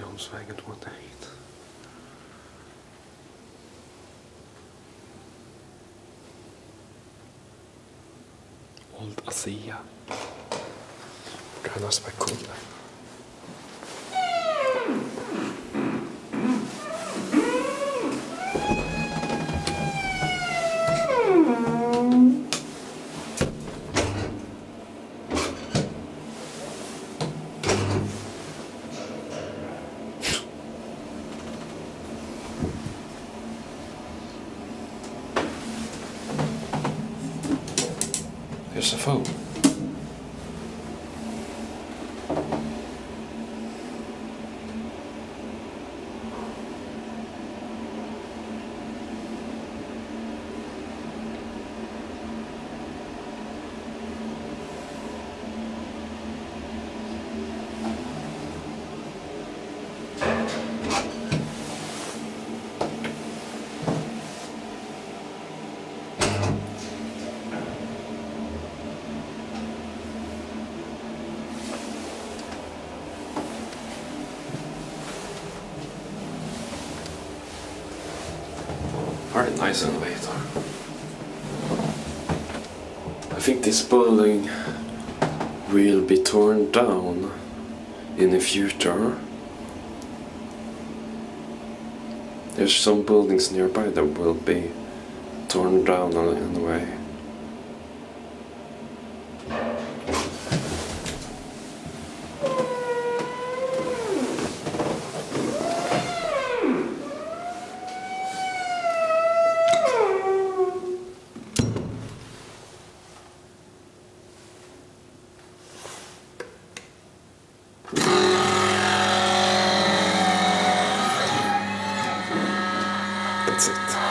Jonsvägen 281. Old Asia. Kan jag spekula? Here's a phone. Very nice elevator. I think this building will be torn down in the future. There's some buildings nearby that will be torn down on That's it.